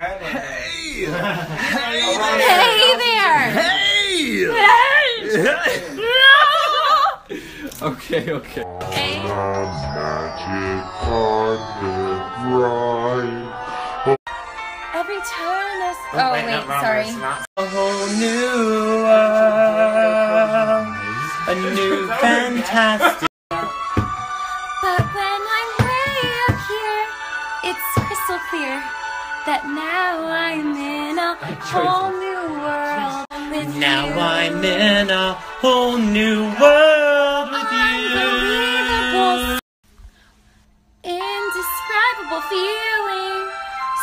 Hey! Hey there! Hey! Hey! Okay, okay. Hey. magic carpet ride. Every turn is. Oh, wait, no, sorry. not- A whole new world. A new fantastic. But when I'm way up here, it's crystal clear that now I'm in a whole new world with Now you. I'm in a whole new world with Unbelievable, you. indescribable feeling,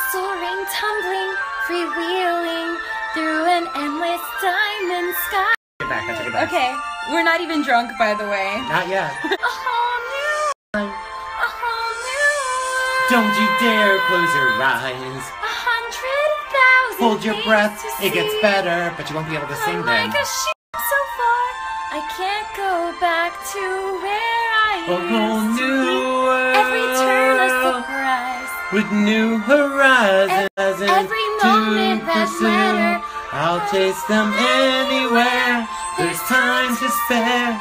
soaring, tumbling, freewheeling through an endless diamond sky. Take it back, I back. Okay, we're not even drunk, by the way. Not yet. A Don't you dare close your eyes. A hundred thousand. Hold your breath. It gets better, but you won't be able to sing I'm then. like a ship so far, I can't go back to where I A whole new be. world. Every turn a surprise. With new horizons Every to moment that pursue. matter. I'll chase them anywhere. There's time to spare.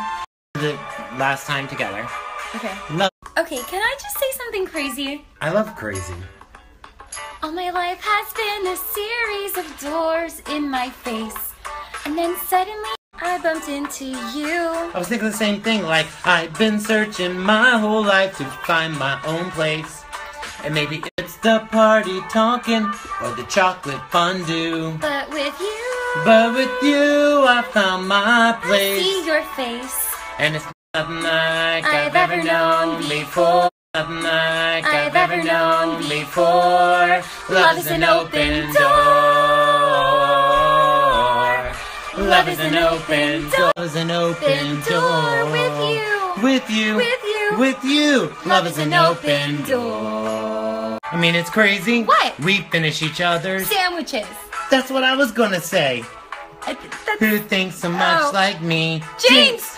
The last time together. Okay. Love. Okay, can I just say something crazy? I love crazy. All my life has been a series of doors in my face. And then suddenly I bumped into you. I was thinking the same thing. Like I've been searching my whole life to find my own place. And maybe it's the party talking or the chocolate fondue. But with you, But with you, I found my place. I see your face. And it's like I've ever known before. Like I've ever known before. Love is an open door. Love is an open door. Love Is an open door. With you. With you. With you. With you. Love is an open door. I mean, it's crazy. What? We finish each other's. Sandwiches. That's what I was gonna say. Who thinks so much Oh. like me? Jinx!